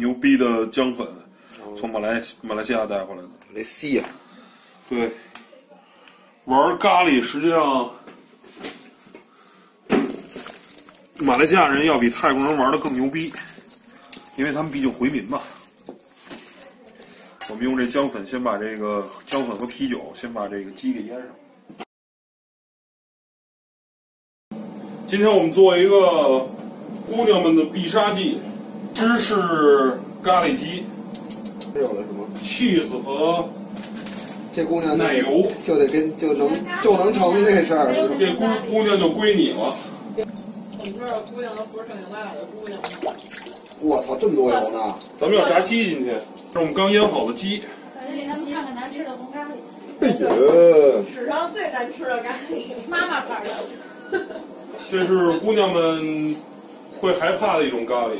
牛逼的姜粉，从马来马来西亚带回来的。这细呀，对，玩咖喱实际上，马来西亚人要比泰国人玩的更牛逼，因为他们毕竟回民嘛。我们用这姜粉先把这个姜粉和啤酒先把这个鸡给腌上。今天我们做一个姑娘们的必杀技，芝士咖喱鸡这有了什么？，cheese 和这姑娘奶油就得跟就能就能成这事儿。这姑姑娘就归你了。我们这儿姑娘都不是正经拉的姑娘，我操，这么多油呢！咱们要炸鸡进去，这是我们刚腌好的鸡，再给他们看看难吃的红咖喱，哎呀，史上最难吃的咖喱。妈妈牌的。这是姑娘们会害怕的一种咖喱，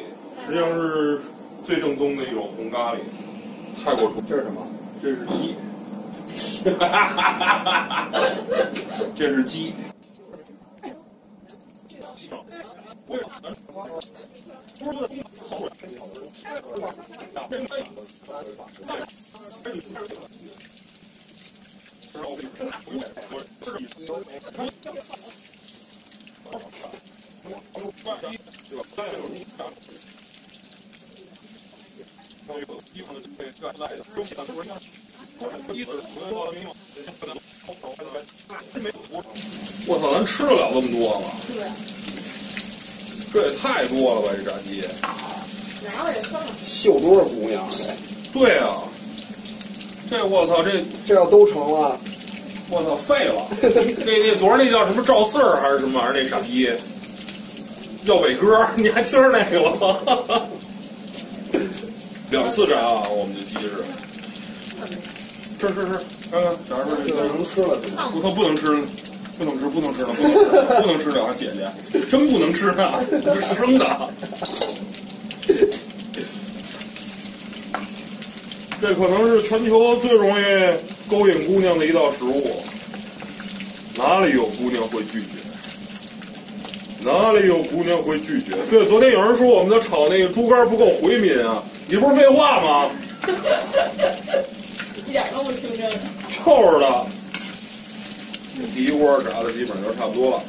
实际上是最正宗的一种红咖喱。泰国出，这是什么？这是鸡，这是鸡。我操，咱吃得了这么多吗？这也太多了吧，这炸鸡。拿了也算了，秀多少姑娘对啊，这我操，这这要都成了，我操废了。那那昨儿那叫什么赵四儿还是什么玩意儿？那傻逼，要伟哥，你还听着那个了吗？两次炸啊，我们这鸡是。吃吃吃，看看炸出来这这能吃了是吗？我操，不能吃，不能吃，不能吃了，不能吃，不能吃了啊，姐姐，真不能吃呢，这是生的。这可能是全球最容易勾引姑娘的一道食物，哪里有姑娘会拒绝？哪里有姑娘会拒绝？对，昨天有人说我们的炒那个猪肝不够回民啊，你不是废话吗？一点都不清真。就是的。这第一锅炸的基本上就差不多了。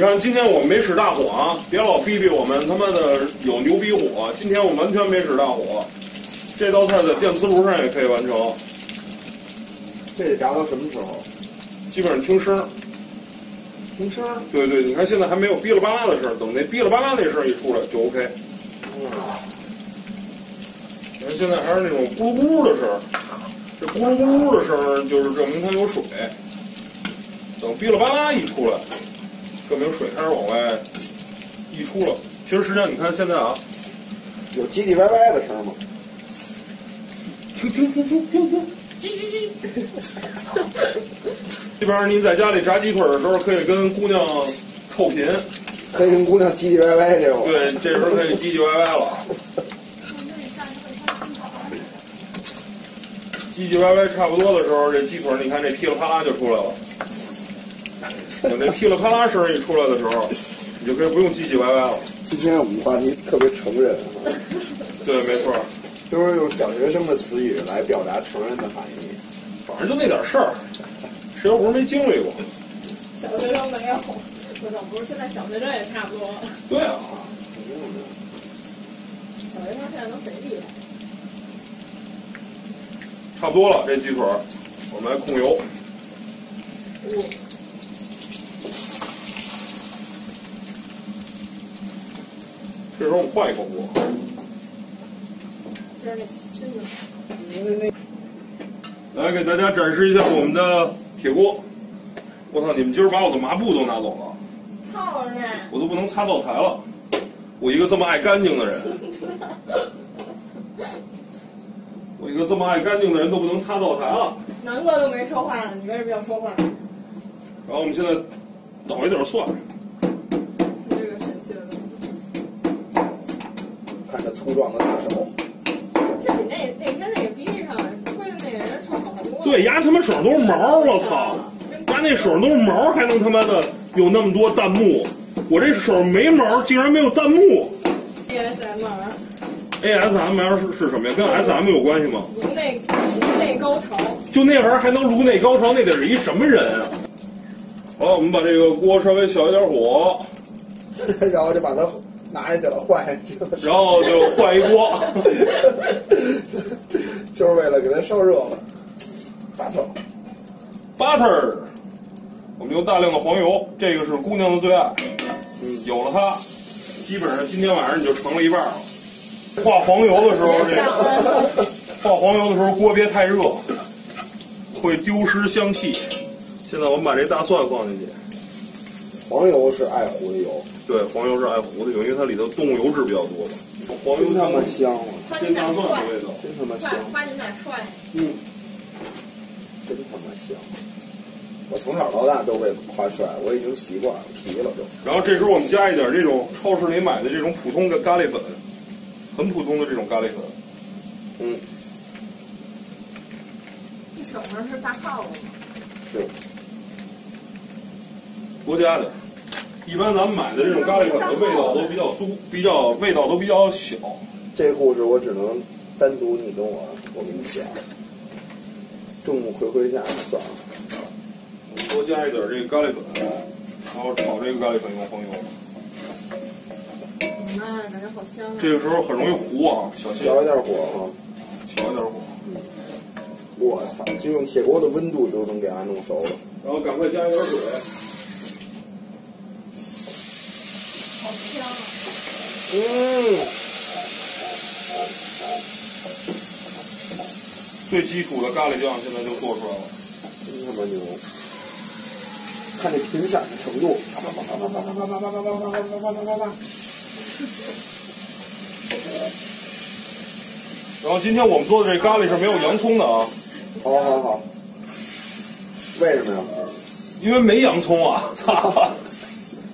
你看，今天我们没使大火啊，别老逼逼我们他妈的有牛逼火。今天我们完全没使大火，这道菜在电磁炉上也可以完成，这得炸到什么时候？基本上听声。听声。对对，你看现在还没有哔哩吧啦的声，等那哔哩吧啦那声一出来就 OK。你看现在还是那种咕噜咕噜的声，这咕噜咕噜的声就是证明它有水。等哔哩吧啦一出来，证明水开始往外溢出了。其实实际上你看现在啊，有唧唧歪歪的声吗？听听听听听听，叽叽叽。基本上你在家里炸鸡腿的时候，可以跟姑娘臭贫，可以跟姑娘唧唧歪歪这种。对，这时候可以唧唧歪歪了。唧唧歪歪差不多的时候，这鸡腿你看这噼里啪啦就出来了。等这噼里啪啦声一出来的时候，你就可以不用唧唧歪歪了。今天我们话题特别成人啊，对，没错儿，都是用小学生的词语来表达成人的含义。反正就那点事儿，谁又不是没经历过？小学生没有，不能不是，现在小学生也差不多。对啊，小学生现在都贼厉害。差不多了，这鸡腿儿，我们来控油。我这时候我们换一口锅。这是那新的。因为那来给大家展示一下我们的铁锅。我操！你们今儿把我的麻布都拿走了，套着。我都不能擦灶台了。我一个这么爱干净的人，我一个这么爱干净的人都不能擦灶台了。南哥都没说话呢，你为什么要说话？然后我们现在倒一点蒜，铺装的大手。这比那那天那个比利上推的那个人手好多。对，牙他妈手上都是毛，我操！牙那手上都是毛，还能他妈的有那么多弹幕？我这手没毛，竟然没有弹幕。ASMR，ASMR 是是什么呀？跟 SM 有关系吗？颅内颅内高潮。就那玩意儿还能颅内高潮，那得是一什么人啊？好，我们把这个锅稍微小一点火，然后就把它拿下去了，换下去了，然后就换一锅。就是为了给它烧热了。butter，butter，我们用大量的黄油，这个是姑娘的最爱。嗯，有了它，基本上今天晚上你就成了一半了。化黄油的时候，这个化黄油的时候锅别太热，会丢失香气。现在我们把这大蒜放进去，黄油是爱糊的油，对，黄油是爱糊的油，因为它里头动物油脂比较多嘛。黄油真他妈香啊！跟大蒜的味道。真他妈香夸，夸你们俩帅。嗯，真他妈香！我从小到大都被夸帅，我已经习惯了，皮了就。然后这时候我们加一点这种超市里买的这种普通的咖喱粉，很普通的这种咖喱粉。嗯，你手上是大耗子吗？是。多加点儿。一般咱们买的这种咖喱粉的味道都比较多，比较味道都比较小。这故事我只能单独你跟我我跟你讲。众目睽睽下算了，多加一点这个咖喱粉，然后炒这个咖喱粉用黄油。妈呀，感觉好香啊！这个时候很容易糊啊，小心小一点火啊！小一点火。我操，就用铁锅的温度都能给它弄熟了。然后赶快加一点水。好香啊！嗯，最基础的咖喱酱现在就做出来了。真他妈牛！看这频闪的程度，啪啪啪啪啪啪啪啪啪啪啪啪啪啪啪啪。然后今天我们做的这咖喱是没有洋葱的啊，好好好。为什么呀？因为没洋葱啊，操！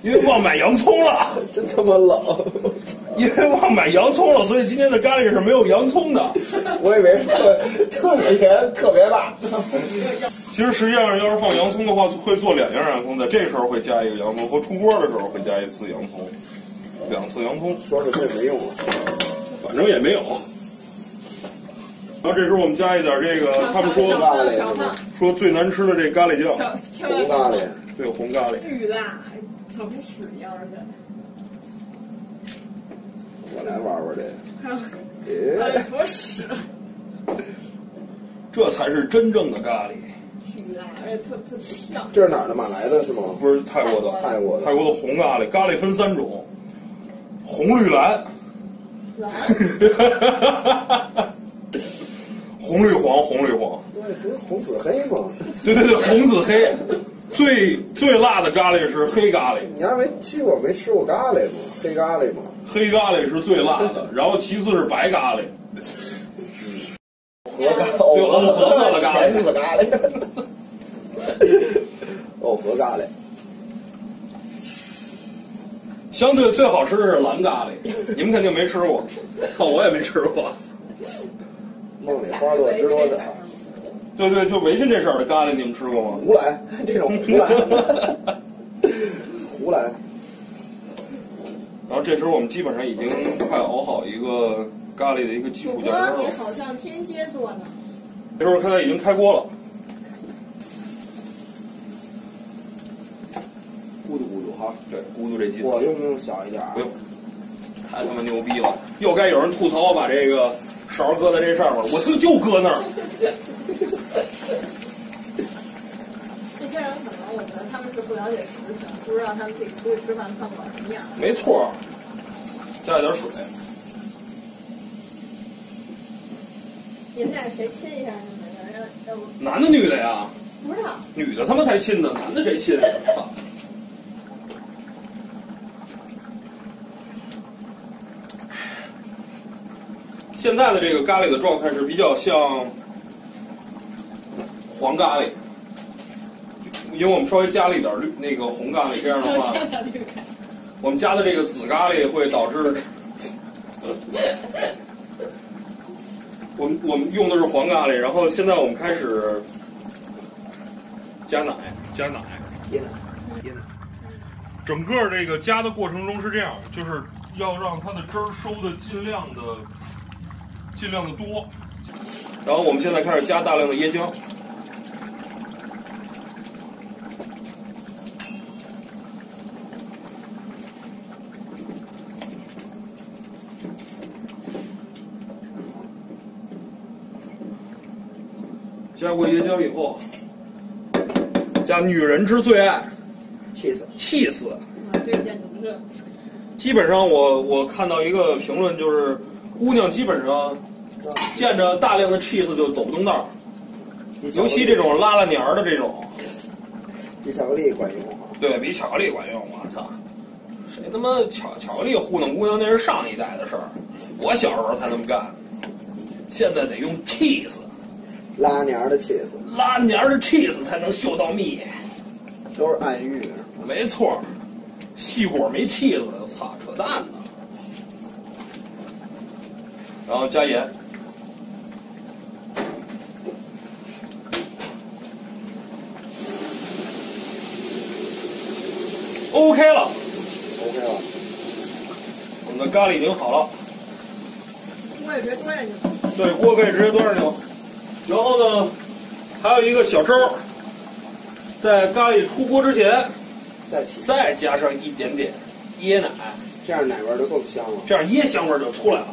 因为忘买洋葱了，真他妈冷！因为忘买洋葱了，所以今天的咖喱是没有洋葱的。我以为是特特别特别辣。其实实际上要是放洋葱的话，会做两样洋葱，在这时候会加一个洋葱，和出锅的时候会加一次洋葱，两次洋葱，说是这没用了。反正也没有。然后这时候我们加一点这个，他们说说最难吃的这咖喱酱，红咖喱，对红咖喱。巨辣，操跟屎一样而且。我来玩玩这个。还有哎 哎，多屎，这才是真正的咖喱，巨辣，而且特特呛。这是哪儿的？马来的是吗？不是泰国的。泰国的。泰国的红咖喱，咖喱分三种，红绿蓝，蓝，红绿黄，红绿黄，对，不是红紫黑吗？对对对，红紫黑。最最辣的咖喱是黑咖喱，你还没去过没吃过咖喱吗？黑咖喱吗？黑咖喱是最辣的，然后其次是白咖喱，鹅咖，对藕荷咖喱钳子咖喱，藕荷咖喱，相对最好吃的是蓝咖喱，你们肯定没吃过，操，我也没吃过。梦里花落知多少？对对，就围裙这事儿的咖喱，你们吃过吗？胡来，这种胡来，胡来，然后这时候我们基本上已经快熬好一个咖喱的一个基础酱汁了。好像天蝎座呢。这时候看它已经开锅了，咕嘟咕嘟哈。对，咕嘟这劲我用不用小一点啊不？用，太他妈牛逼了！又该有人吐槽我把这个勺搁在这上面了，我他妈就搁那儿。这些人可能我觉得他们是不了解实情，不知道他们自己出去吃饭饭馆什么样。没错，加一点水。你们俩谁亲一下就没事，让要不男的女的呀？不知道。女的他妈才亲呢，男的谁亲？操 现在的这个咖喱的状态是比较像黄咖喱，因为我们稍微加了一点绿那个红咖喱，这样的话，我们加的这个紫咖喱会导致我们我们用的是黄咖喱，然后现在我们开始加奶，加奶。椰奶，椰奶，整个这个加的过程中是这样，就是要让它的汁儿收的尽量的尽量的多。然后我们现在开始加大量的椰浆。加过椰浆以后，加女人之最爱气死！气死。啊，这个简直是。基本上我我看到一个评论，就是姑娘基本上见着大量的 cheese 就走不动道儿，尤其这种拉拉黏儿的这种，比巧克力管用啊！对比巧克力管用。我操，谁他妈巧巧克力糊弄姑娘那是上一代的事儿，我小时候才那么干，现在得用 cheese 拉黏儿的气死，拉黏儿的 cheese 才能嗅到蜜。都是暗喻。没错，细果没 cheese，操，扯淡呢。然后加盐。OK 了，OK 了，我们的咖喱已经好了。锅也别端上去了。对，锅可以直接端上去了。然后呢，还有一个小招儿，在咖喱出锅之前，再起，再加上一点点椰奶，这样奶味儿就更香了。这样椰香味儿就出来了。